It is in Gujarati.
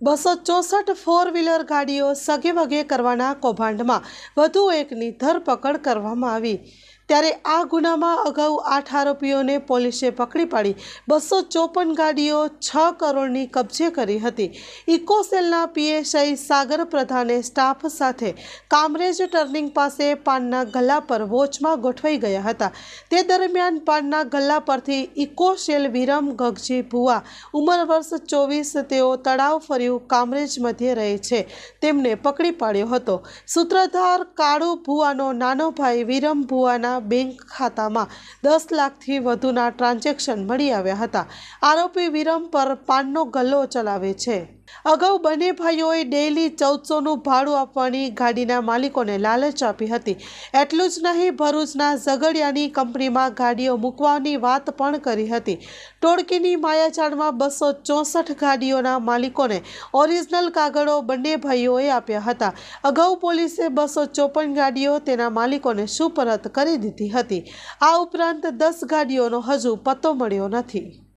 બસો ચોસઠ ફોર વ્હીલર ગાડીઓ સગે વગે કરવાના કૌભાંડમાં વધુ એકની ધરપકડ કરવામાં આવી. ત્યારે આ ગુનામાં અગાઉ આઠ આરોપીઓને પોલીસે પકડી પાડી બસો ચોપન ગાડીઓ છ કરોડની કબજે કરી હતી. ઇકોસેલના પીએસઆઈ સાગર પ્રધાને સ્ટાફ સાથે કામરેજ ટર્નિંગ પાસે પાનના ગલ્લા પર વોચમાં ગોઠવાઈ ગયા હતા. તે દરમિયાન પાનના ગલ્લા પરથી ઇકોસેલ વિરમ ગગજી ભુવા, ઉંમર વર્ષ ચોવીસ, તેઓ તળાવ ફર્યું કામરેજ મધ્યે રહે છે. તેમને પકડી પાડ્યો હતો. સૂત્રધાર કાળુ ભુવાનો નાનો ભાઈ વિરમ ભુવાના બેંક ખાતામાં દસ લાખથી વધુના ટ્રાન્ઝેક્શન મળી આવ્યા હતા. આરોપી વિરમ પર પાનનો ગલ્લો ચલાવે છે. અગાઉ બંને ભાઈઓએ ડેઇલી ચૌદસોનું ભાડું આપવાની ગાડીના માલિકોને લાલચ આપી હતી. એટલું જ નહીં, ભરૂચના ઝઘડિયાની કંપનીમાં ગાડીઓ મૂકવાની વાત પણ કરી હતી. ટોળકીની માયાજાળમાં બસો ચોસઠ ગાડીઓના માલિકોને ઓરિજિનલ કાગળો બંને ભાઈઓએ આપ્યા હતા. અગાઉ પોલીસે બસો ચોપન ગાડીઓ તેના માલિકોને સુપરત કરી દીધી હતી. આ ઉપરાંત દસ ગાડીઓનો હજુ પત્તો મળ્યો નથી.